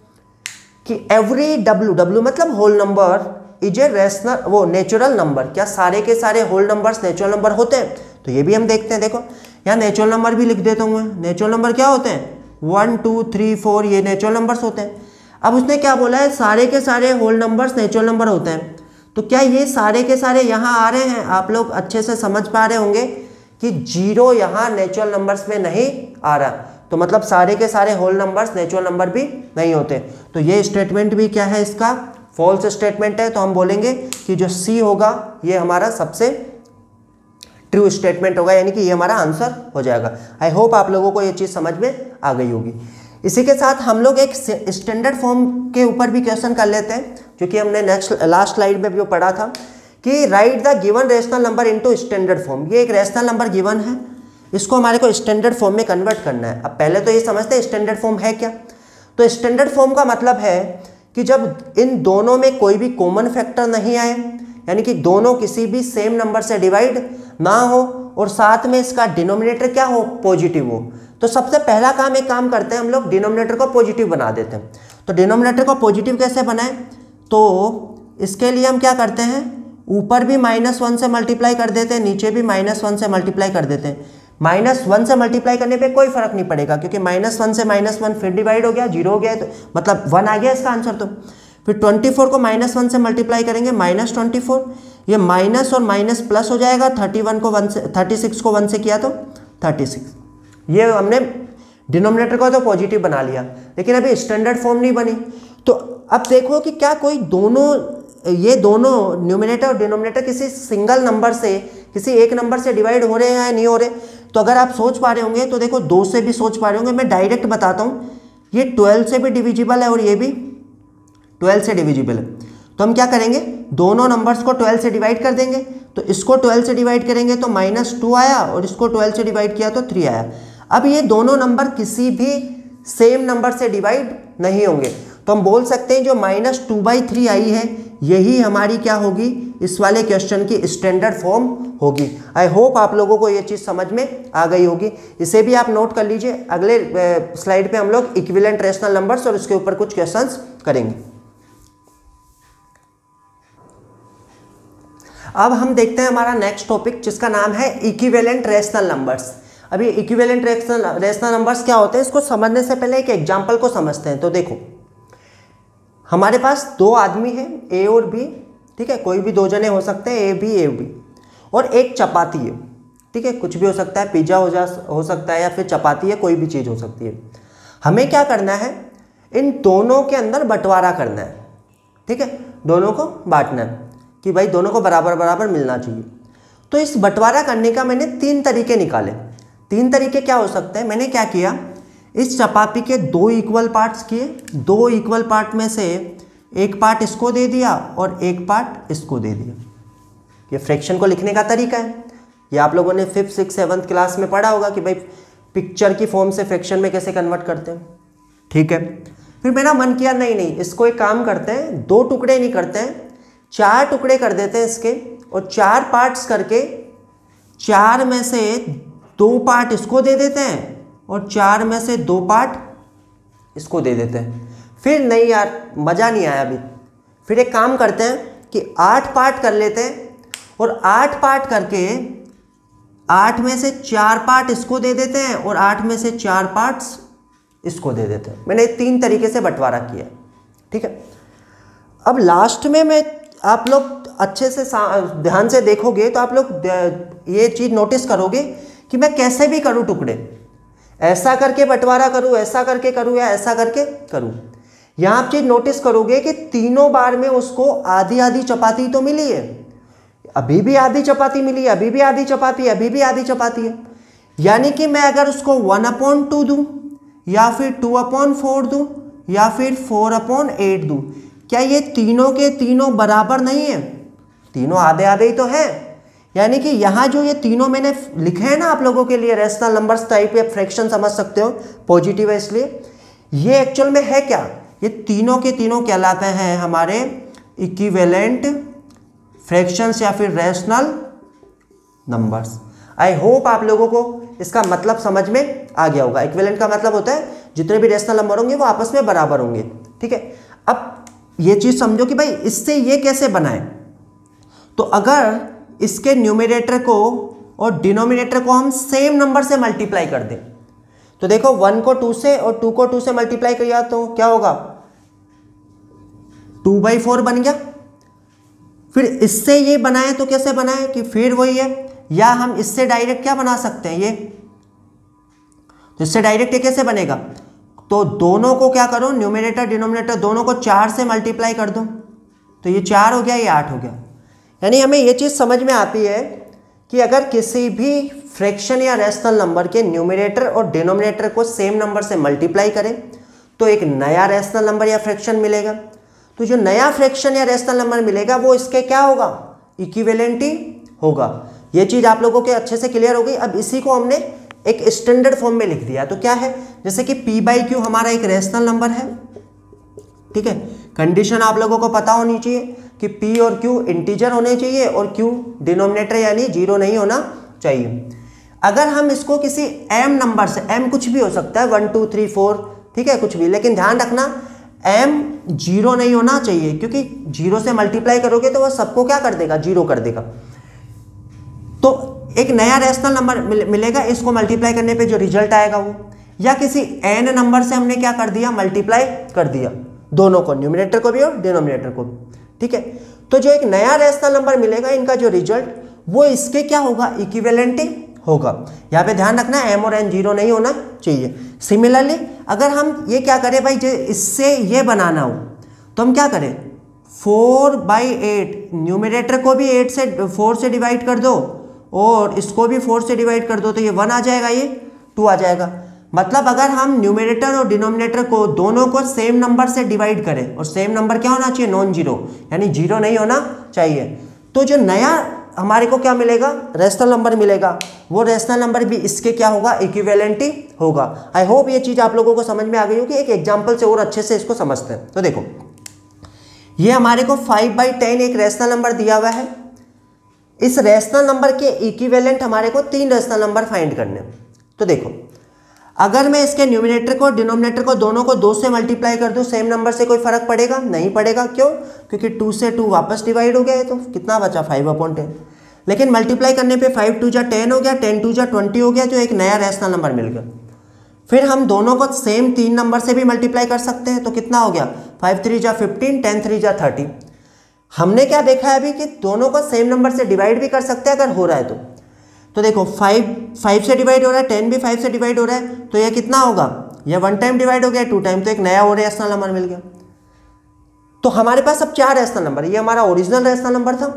कि एवरी डब्ल्यू डब्ल्यू मतलब whole number is a rational वो नेचुरल नंबर क्या सारे के सारे होल नंबर्स नेचुरल नंबर होते हैं? तो ये भी हम देखते हैं, देखो। यहाँ नेचुरल नंबर भी लिख देता हूँ मैं। नेचुरल नंबर क्या होते हैं? वन टू थ्री फोर ये नेचुरल नंबर्स होते हैं। अब उसने क्या बोला है? सारे के सारे होल नंबर्स नेचुरल नंबर होते हैं। तो क्या ये सारे के सारे यहाँ आ रहे हैं? आप लोग अच्छे से समझ पा रहे होंगे कि ज़ीरो यहाँ नेचुरल नंबर्स में नहीं आ रहा। तो मतलब सारे के सारे होल नंबर्स नेचुरल नंबर भी नहीं होते। तो ये स्टेटमेंट भी क्या है इसका? फॉल्स स्टेटमेंट है। तो हम बोलेंगे कि जो सी होगा, ये हमारा सबसे ट्रू स्टेटमेंट होगा, यानी कि ये हमारा आंसर हो जाएगा। आई होप आप लोगों को ये चीज़ समझ में आ गई होगी। इसी के साथ हम लोग एक स्टैंडर्ड फॉर्म के ऊपर भी क्वेश्चन कर लेते हैं, जो कि हमने नेक्स्ट लास्ट स्लाइड में भी पढ़ा था, कि write the given rational number into standard form ये एक रेशनल नंबर गिवन है। इसको हमारे को स्टैंडर्ड फॉर्म में कन्वर्ट करना है। अब पहले तो ये समझते हैं स्टैंडर्ड फॉर्म है क्या? तो स्टैंडर्ड फॉर्म का मतलब है कि जब इन दोनों में कोई भी कॉमन फैक्टर नहीं आए, यानी कि दोनों किसी भी सेम नंबर से डिवाइड ना हो और साथ में इसका डिनोमिनेटर क्या हो, पॉजिटिव हो। तो सबसे पहला काम एक काम करते हैं, हम लोग डिनोमिनेटर को पॉजिटिव बना देते हैं। तो डिनोमिनेटर को पॉजिटिव कैसे बनाएँ? तो इसके लिए हम क्या करते हैं, ऊपर भी माइनस वन से मल्टीप्लाई कर देते हैं, नीचे भी माइनस वन से मल्टीप्लाई कर देते हैं। माइनस वन से मल्टीप्लाई करने पे कोई फ़र्क नहीं पड़ेगा, क्योंकि माइनस वन से माइनस वन फिर डिवाइड हो गया, ज़ीरो हो गया तो मतलब वन आ गया इसका आंसर तो। फिर ट्वेंटी फोर को माइनस वन से मल्टीप्लाई करेंगे, माइनस ट्वेंटी फोर। ये माइनस और माइनस प्लस हो जाएगा, थर्टी वन को वन से, थर्टी सिक्स को वन से किया तो थर्टी सिक्स। ये हमने डिनोमिनेटर को तो पॉजिटिव बना लिया, लेकिन अभी स्टैंडर्ड फॉर्म नहीं बनी। तो अब देखो कि क्या कोई दोनों, ये दोनों न्यूमिनेटर और डिनोमिनेटर किसी सिंगल नंबर से, किसी एक नंबर से डिवाइड हो रहे हैं या नहीं हो रहे तो अगर आप सोच पा रहे होंगे तो देखो दो से भी सोच पा रहे होंगे। मैं डायरेक्ट बताता हूँ, ये ट्वेल्व से भी डिविजिबल है और ये भी ट्वेल्व से डिविजिबल है। तो हम क्या करेंगे? दोनों नंबर्स को ट्वेल्व से डिवाइड कर देंगे। तो इसको ट्वेल्व से डिवाइड करेंगे तो माइनस टू आया और इसको ट्वेल्व से डिवाइड किया तो थ्री आया। अब ये दोनों नंबर किसी भी सेम नंबर से डिवाइड नहीं होंगे। तो हम बोल सकते हैं जो माइनस टू बाई थ्री आई है, यही हमारी क्या होगी? इस वाले क्वेश्चन की स्टैंडर्ड फॉर्म होगी। आई होप आप लोगों को ये चीज़ समझ में आ गई होगी। इसे भी आप नोट कर लीजिए। अगले स्लाइड पे हम लोग इक्विलेंट रेशनल नंबर्स और उसके ऊपर कुछ क्वेश्चंस करेंगे। अब हम देखते हैं हमारा नेक्स्ट टॉपिक जिसका नाम है इक्विवेलेंट रेशनल नंबर्स अभी इक्विवेलेंट रेशनल रेशनल नंबर्स क्या होते हैं? इसको समझने से पहले एक एग्जांपल को समझते हैं। तो देखो, हमारे पास दो आदमी हैं ए और बी ठीक है? कोई भी दो जने हो सकते हैं ए बी ए बी और एक चपाती है, ठीक है? कुछ भी हो सकता है, पिज़्ज़ा हो जा, हो सकता है या फिर चपाती है, कोई भी चीज़ हो सकती है। हमें क्या करना है? इन दोनों के अंदर बंटवारा करना है, ठीक है? दोनों को बांटना है। कि भाई दोनों को बराबर बराबर मिलना चाहिए। तो इस बंटवारा करने का मैंने तीन तरीके निकाले। तीन तरीके क्या हो सकते हैं? मैंने क्या किया? इस चपाती के दो इक्वल पार्ट्स किए। दो इक्वल पार्ट में से एक पार्ट इसको दे दिया और एक पार्ट इसको दे दिया। ये फ्रैक्शन को लिखने का तरीका है। ये आप लोगों ने फिफ्थ सिक्स सेवन्थ क्लास में पढ़ा होगा कि भाई पिक्चर की फॉर्म से फ्रैक्शन में कैसे कन्वर्ट करते हैं। ठीक है? फिर मेरा मन किया, नहीं नहीं, इसको एक काम करते हैं। दो टुकड़े नहीं करते हैं। चार टुकड़े कर देते हैं इसके और चार पार्ट्स करके चार में से दो पार्ट इसको दे देते हैं और चार में से दो पार्ट इसको दे देते हैं। फिर नहीं यार, मज़ा नहीं आया अभी। फिर एक काम करते हैं कि आठ पार्ट कर लेते हैं और आठ पार्ट करके आठ में से चार पार्ट इसको दे देते हैं और आठ में से चार पार्ट्स इसको दे देते हैं। मैंने तीन तरीके से बंटवारा किया ठीक है? अब लास्ट में मैं आप लोग अच्छे से ध्यान से देखोगे तो आप लोग ये चीज़ नोटिस करोगे कि मैं कैसे भी करूँ टुकड़े। ऐसा करके बंटवारा करूँ, ऐसा करके करूँ या ऐसा करके करूँ। यहाँ आप चीज़ नोटिस करोगे कि तीनों बार में उसको आधी आधी चपाती तो मिली है। अभी भी आधी चपाती मिली अभी भी आधी चपाती, अभी भी आधी चपाती है। यानी कि मैं अगर उसको वन अपॉन टू दूँ, या फिर टू अपॉन फोर दूँ, या फिर फोर अपॉन एट दूँ क्या ये तीनों के तीनों बराबर नहीं है? तीनों आधे आधे ही तो हैं। यानी कि यहाँ जो ये तीनों मैंने लिखे हैं ना आप लोगों के लिए रेशनल नंबर्स टाइप या फ्रैक्शन समझ सकते हो पॉजिटिव है इसलिए। ये एक्चुअल में है क्या? ये तीनों के तीनों कहलाते हैं हमारे? इक्विवेलेंट फ्रैक्शंस या फिर रैशनल नंबर्स आई होप आप लोगों को इसका मतलब समझ में आ गया होगा। इक्विवेलेंट का मतलब होता है, जितने भी रैशनल नंबर होंगे वो आपस में बराबर होंगे। ठीक है? अब ये चीज़ समझो कि भाई इससे ये कैसे बनाए? तो अगर इसके न्यूमिनेटर को और डिनोमिनेटर को हम सेम नंबर से मल्टीप्लाई कर दें तो देखो वन को टू से और टू को टू से मल्टीप्लाई किया तो क्या होगा? टू बाई फोर बन गया। फिर इससे ये बनाए तो कैसे बनाए कि फिर वही है? या हम इससे डायरेक्ट क्या बना सकते हैं ये? तो इससे डायरेक्ट ये कैसे बनेगा? तो दोनों को क्या करो? न्यूमिनेटर डिनोमिनेटर दोनों को चार से मल्टीप्लाई कर दो। तो ये चार हो गया, ये आठ हो गया। यानी हमें ये चीज़ समझ में आती है कि अगर किसी भी फ्रैक्शन या रेशनल नंबर के न्यूमिनेटर और डिनोमिनेटर को सेम नंबर से मल्टीप्लाई करें तो एक नया रेशनल नंबर या फ्रैक्शन मिलेगा। तो जो नया फ्रैक्शन या रेशनल नंबर मिलेगा, वो इसके क्या होगा? इक्विवेलेंट होगा। ये चीज़ आप लोगों के अच्छे से क्लियर हो गई। अब इसी को हमने एक स्टैंडर्ड फॉर्म में लिख दिया। तो क्या है? जैसे कि पी बाई क्यू हमारा एक रेशनल नंबर है। ठीक है? कंडीशन आप लोगों को पता होनी चाहिए कि P और Q इंटीजर होने चाहिए और Q डिनोमिनेटर यानी ज़ीरो नहीं होना चाहिए। अगर हम इसको किसी m नंबर से, m कुछ भी हो सकता है वन टू थ्री फोर ठीक है? कुछ भी। लेकिन ध्यान रखना, m ज़ीरो नहीं होना चाहिए, क्योंकि ज़ीरो से मल्टीप्लाई करोगे तो वह सबको क्या कर देगा? ज़ीरो कर देगा। तो एक नया रेशनल नंबर मिलेगा, इसको मल्टीप्लाई करने पे जो रिज़ल्ट आएगा वो। या किसी एन नंबर से हमने क्या कर दिया? मल्टीप्लाई कर दिया। दोनों को न्यूमिनेटर को भी और डिनोमिनेटर को भी। ठीक है? तो जो एक नया रेशनल नंबर मिलेगा, इनका जो रिज़ल्ट वो इसके क्या होगा? इक्विवेलेंटी होगा। यहाँ पे ध्यान रखना एम और एन ज़ीरो नहीं होना चाहिए। सिमिलरली अगर हम ये क्या करें भाई, जो इससे ये बनाना हो तो हम क्या करें? फोर बाई एट न्यूमिनेटर को भी एट से फोर से डिवाइड कर दो। और इसको भी फोर से डिवाइड कर दो तो ये वन आ जाएगा, ये टू आ जाएगा। मतलब अगर हम न्यूमिनेटर और डिनोमिनेटर को दोनों को सेम नंबर से डिवाइड करें, और सेम नंबर क्या होना चाहिए? नॉन ज़ीरो यानी ज़ीरो नहीं होना चाहिए। तो जो नया हमारे को क्या मिलेगा? रेशनल नंबर मिलेगा। वो रेशनल नंबर भी इसके क्या होगा? इक्विवेलेंटी होगा। आई होप ये चीज़ आप लोगों को समझ में आ गई होगी। एक एग्ज़ाम्पल से और अच्छे से इसको समझते हैं। तो देखो, ये हमारे को फाइव बाई टेन एक रेशनल नंबर दिया हुआ है। इस रेशनल नंबर के इक्विवेलेंट हमारे को तीन रेशनल नंबर फाइंड करने तो देखो, अगर मैं इसके न्यूमिनेटर को डिनोमिनेटर को दोनों को दो से मल्टीप्लाई कर दूँ सेम नंबर से कोई फ़र्क पड़ेगा? नहीं पड़ेगा। क्यों? क्योंकि टू से टू वापस डिवाइड हो गया है तो कितना बचा? फाइव अपॉन टेन लेकिन मल्टीप्लाई करने पे फाइव टू जा टेन हो गया टेन टू जा ट्वेंटी हो गया जो एक नया रेशनल नंबर मिल गया। फिर हम दोनों को सेम तीन नंबर से भी मल्टीप्लाई कर सकते हैं तो कितना हो गया? फाइव थ्री जा फिफ्टीन टेन थ्री जा थर्टी हमने क्या देखा है अभी कि दोनों को सेम नंबर से डिवाइड भी कर सकते हैं अगर हो रहा है तो। तो देखो फाइव फाइव से डिवाइड हो रहा है टेन भी फाइव से डिवाइड हो रहा है तो यह कितना होगा? यह वन टाइम डिवाइड हो गया टू टाइम तो एक नया और रेशनल नंबर मिल गया। तो हमारे पास अब चार रेशनल नंबर ये हमारा ओरिजिनल रेशनल नंबर था।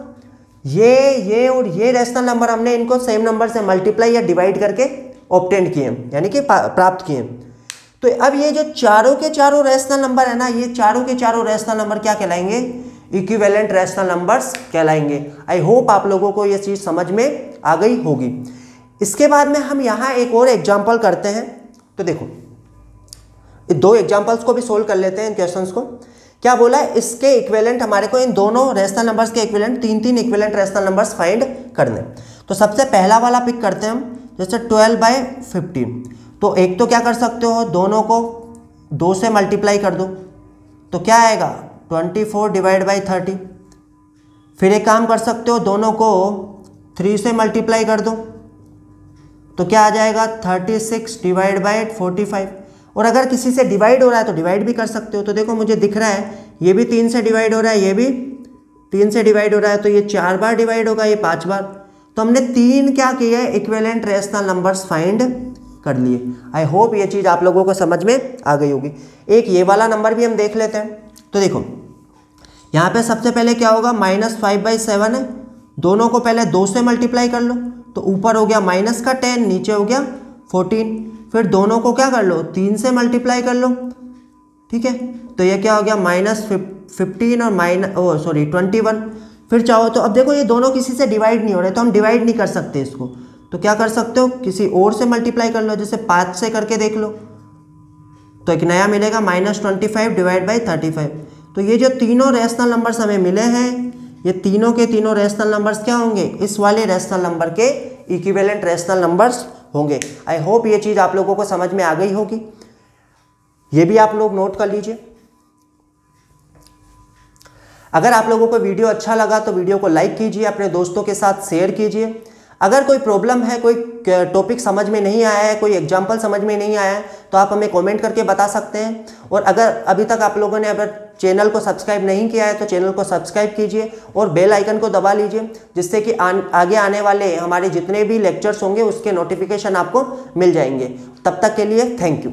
ये ये और ये रेशनल नंबर हमने इनको सेम नंबर से मल्टीप्लाई या डिवाइड करके ऑप्टेंड किए, यानी कि प्राप्त किए। तो अब ये जो चारों के चारों रेशनल नंबर है ना, ये चारों के चारों रेशनल नंबर क्या कहलाएँगे? इक्विवेलेंट रैशनल नंबर्स कहलाएँगे। आई होप आप लोगों को ये चीज़ समझ में आ गई होगी। इसके बाद में हम यहाँ एक और एग्ज़ाम्पल करते हैं। तो देखो दो एग्जाम्पल्स को भी सोल्व कर लेते हैं इन क्वेश्चंस को। क्या बोला है? इसके इक्विवेलेंट हमारे को इन दोनों रेशनल नंबर्स के इक्विवेलेंट तीन तीन इक्विवेलेंट रेशनल नंबर्स फाइंड करने। तो सबसे पहला वाला पिक करते हैं हम, जैसे ट्वेल्व बाई फिफ्टीन तो एक तो क्या कर सकते हो? दोनों को दो से मल्टीप्लाई कर दो। तो क्या आएगा? Twenty four divide by thirty. फिर एक काम कर सकते हो, दोनों को थ्री से मल्टीप्लाई कर दो। तो क्या आ जाएगा? Thirty six divide by forty five. और अगर किसी से डिवाइड हो रहा है तो डिवाइड भी कर सकते हो। तो देखो, मुझे दिख रहा है, ये भी तीन से डिवाइड हो रहा है, ये भी तीन से डिवाइड हो रहा है तो ये चार बार डिवाइड होगा, ये पाँच बार। तो हमने तीन क्या किया है? इक्वेलेंट रेशनल नंबर्स फाइंड कर लिए। आई होप ये चीज़ आप लोगों को समझ में आ गई होगी। एक ये वाला नंबर भी हम देख लेते हैं। तो देखो, यहाँ पे सबसे पहले क्या होगा? माइनस फाइव बाई सेवन है। दोनों को पहले दो से मल्टीप्लाई कर लो। तो ऊपर हो गया माइनस का टेन, नीचे हो गया फोर्टीन। फिर दोनों को क्या कर लो? तीन से मल्टीप्लाई कर लो। ठीक है? तो ये क्या हो गया? माइनस फिफ्टीन और minus oh, sorry, twenty one. फिर चाहो तो अब देखो ये दोनों किसी से डिवाइड नहीं हो रहे तो हम डिवाइड नहीं कर सकते इसको। तो क्या कर सकते हो? किसी और से मल्टीप्लाई कर लो, जैसे पाँच से करके देख लो। तो एक नया मिलेगा minus twenty five divide by thirty five तो ये जो तीनों रेशनल नंबर्स हमें मिले हैं, ये तीनों के तीनों रेशनल नंबर्स क्या होंगे? इस वाले रेशनल नंबर के इक्विवेलेंट रेशनल नंबर्स होंगे। आई होप ये चीज़ आप लोगों को समझ में आ गई होगी। ये भी आप लोग नोट कर लीजिए। अगर आप लोगों को वीडियो अच्छा लगा तो वीडियो को लाइक कीजिए, अपने दोस्तों के साथ शेयर कीजिए। अगर कोई प्रॉब्लम है कोई टॉपिक समझ में नहीं आया है कोई एग्ज़ाम्पल समझ में नहीं आया है तो आप हमें कमेंट करके बता सकते हैं। और अगर अभी तक आप लोगों ने अगर चैनल को सब्सक्राइब नहीं किया है तो चैनल को सब्सक्राइब कीजिए और बेल आइकन को दबा लीजिए जिससे कि आन, आगे आने वाले हमारे जितने भी लेक्चर्स होंगे उसके नोटिफिकेशन आपको मिल जाएँगे। तब तक के लिए थैंक यू